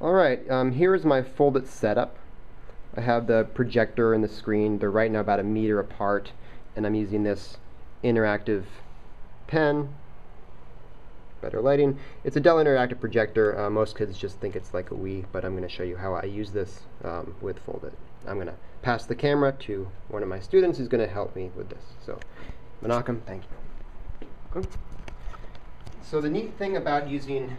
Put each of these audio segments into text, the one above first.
Alright, um, here is my Foldit setup. I have the projector and the screen. They're right now about a meter apart, and I'm using this interactive pen. Better lighting. It's a Dell interactive projector. Uh, most kids just think it's like a Wii, but I'm going to show you how I use this um, with Foldit. I'm going to pass the camera to one of my students who's going to help me with this. So, Menachem, thank you. So the neat thing about using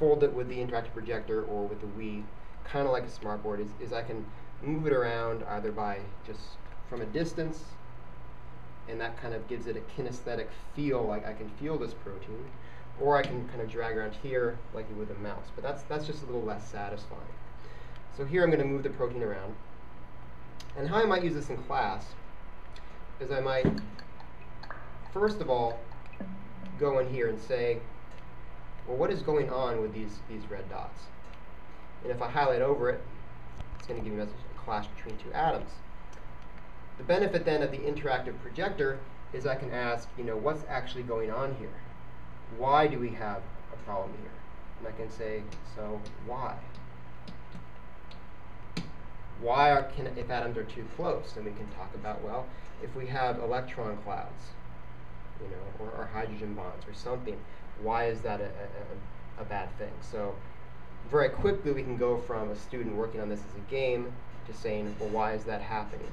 Foldit with the interactive projector or with the Wii, kind of like a smartboard, is, is I can move it around either by just from a distance, and that kind of gives it a kinesthetic feel, like I can feel this protein, or I can kind of drag around here like you would a mouse, but that's, that's just a little less satisfying. So here I'm going to move the protein around. And how I might use this in class is I might, first of all, go in here and say, well, what is going on with these, these red dots? And if I highlight over it, it's going to give me a message, a clash between two atoms. The benefit then of the interactive projector is I can ask, you know, what's actually going on here? Why do we have a problem here? And I can say, so why? Why are, can, if atoms are too close? And we can talk about, well, if we have electron clouds, you know, or, or hydrogen bonds or something, why is that a, a, a bad thing? So very quickly we can go from a student working on this as a game to saying, well, why is that happening?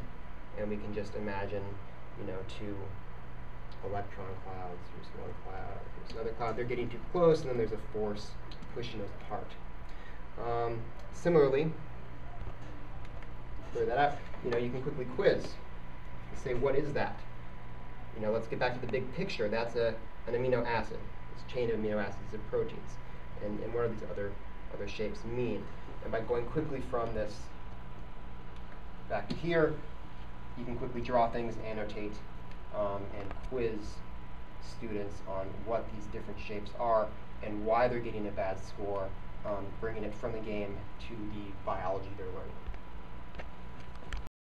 And we can just imagine, you know, two electron clouds, here's one cloud, here's another cloud, they're getting too close, and then there's a force pushing us apart. Um, similarly, clear that out, you know, you can quickly quiz and say, what is that? You know, let's get back to the big picture. That's a, an amino acid. A chain of amino acids and proteins. And, and what are these other, other shapes mean? And by going quickly from this back to here, you can quickly draw things, annotate, um, and quiz students on what these different shapes are and why they're getting a bad score, um, bringing it from the game to the biology they're learning.